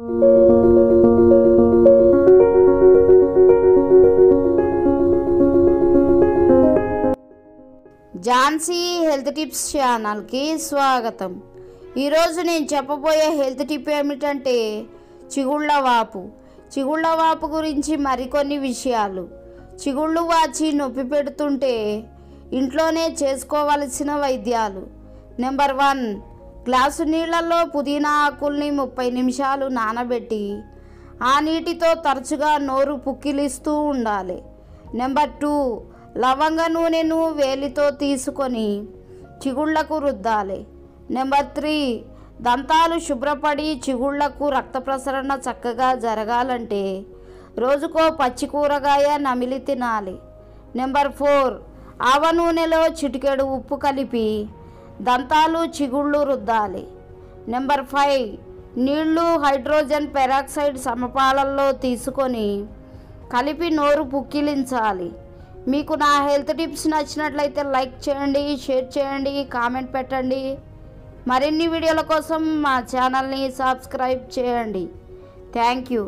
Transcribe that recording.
Jhansi health tips ఛానల్కి స్వాగతం. ఈరోజు నేను చెప్పబోయే హెల్త్ టిప్ ఏమిటంటే చిగుళ్ళ వాపు. చిగుళ్ళ వాపు గురించి మరికొన్ని విషయాలు. చిగుళ్ళు వాచి నొప్పి పెడుతుంటే ఇంట్లోనే చేసుకోవలసిన వైద్యాలు. నెంబర్ వన్ గ్లాసు నీళ్ళలో పుదీనా ఆకుల్ని ముప్పై నిమిషాలు నానబెట్టి ఆ నీటితో తరచుగా నోరు పుక్కిలిస్తూ ఉండాలి. నెంబర్ టూ లవంగ నూనెను వేలితో తీసుకొని చిగుళ్ళకు రుద్దాలి. నెంబర్ త్రీ దంతాలు శుభ్రపడి చిగుళ్ళకు రక్త ప్రసరణ చక్కగా జరగాలంటే రోజుకో పచ్చి కూరగాయ నమిలి తినాలి. నెంబర్ ఫోర్ ఆవ నూనెలో చిటికెడు ఉప్పు కలిపి దంతాలు చిగుళ్ళు రుద్దాలి. నెంబర్ ఫైవ్ నీళ్ళు హైడ్రోజన్ పెరాక్సైడ్ సమపాలల్లో తీసుకొని కలిపి నోరు పుక్కిలించాలి. మీకు నా హెల్త్ టిప్స్ నచ్చినట్లయితే లైక్ చేయండి షేర్ చేయండి కామెంట్ పెట్టండి. మరిన్ని వీడియోల కోసం మా ఛానల్ని సబ్స్క్రైబ్ చేయండి. Thank you.